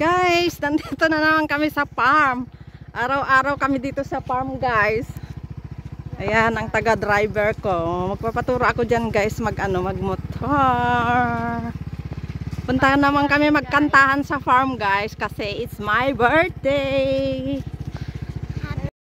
Guys, nandito na naman kami sa farm. Araw-araw kami dito sa farm, guys. Ayan, ang taga-driver ko. Magpapaturo ako dyan, guys, mag-ano, mag-motor. Punta naman kami magkantahan sa farm, guys, kasi it's my birthday.